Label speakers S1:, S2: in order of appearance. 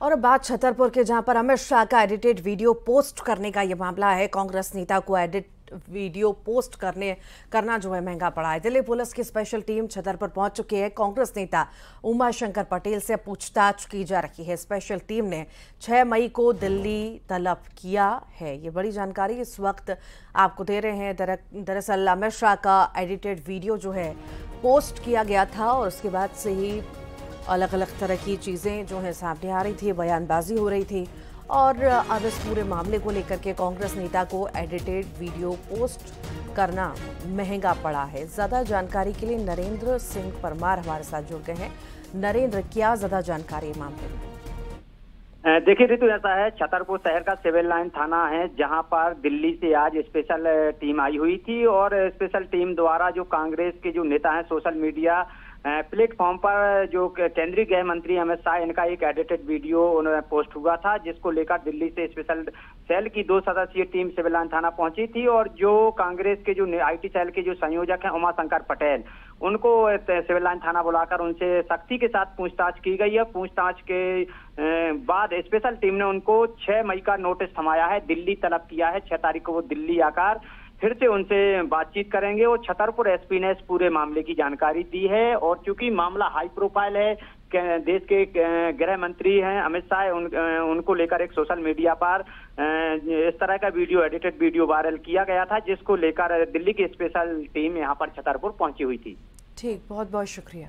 S1: और अब बात छतरपुर के, जहाँ पर अमित शाह का एडिटेड वीडियो पोस्ट करने का ये मामला है। कांग्रेस नेता को एडिट वीडियो पोस्ट करने, करना जो है महँगा पड़ा है। दिल्ली पुलिस की स्पेशल टीम छतरपुर पहुँच चुकी है। कांग्रेस नेता उमा शंकर पटेल से पूछताछ की जा रही है। स्पेशल टीम ने 6 मई को दिल्ली तलब किया है। ये बड़ी जानकारी इस वक्त आपको दे रहे हैं। दरअसल अमित शाह का एडिटेड वीडियो जो है पोस्ट किया गया था और उसके बाद से ही अलग अलग तरह की चीज़ें जो है सामने आ रही थी, बयानबाजी हो रही थी। और अब इस पूरे मामले को लेकर के कांग्रेस नेता को एडिटेड वीडियो पोस्ट करना महँगा पड़ा है। ज़्यादा जानकारी के लिए नरेंद्र सिंह परमार हमारे साथ जुड़ गए हैं। नरेंद्र, क्या ज़्यादा जानकारी मामले में?
S2: देखिए, ऋतु ऐसा है, छतरपुर शहर का सिविल लाइन थाना है, जहाँ पर दिल्ली से आज स्पेशल टीम आई हुई थी और स्पेशल टीम द्वारा जो कांग्रेस के जो नेता हैं सोशल मीडिया प्लेटफॉर्म पर जो केंद्रीय गृह मंत्री अमित शाह, इनका एक एडिटेड वीडियो उन्होंने पोस्ट हुआ था, जिसको लेकर दिल्ली से स्पेशल सेल की दो सदस्यीय टीम सिविल लाइन थाना पहुँची थी और जो कांग्रेस के जो आईटी सेल के जो संयोजक हैं उमा शंकर पटेल, उनको सिविल लाइन थाना बुलाकर उनसे सख्ती के साथ पूछताछ की गई है। पूछताछ के बाद स्पेशल टीम ने उनको छह मई का नोटिस थमाया है, दिल्ली तलब किया है, छह तारीख को वो दिल्ली आकर फिर से उनसे बातचीत करेंगे। और छतरपुर एसपी ने इस पूरे मामले की जानकारी दी है और चूँकि मामला हाई प्रोफ़ाइल है देश के गृह मंत्री हैं अमित शाह उन, उनको लेकर एक सोशल मीडिया पर इस तरह का वीडियो एडिटेड वीडियो वायरल किया गया था जिसको लेकर दिल्ली की स्पेशल टीम यहाँ पर छतरपुर पहुँची हुई थी।
S1: ठीक बहुत बहुत शुक्रिया।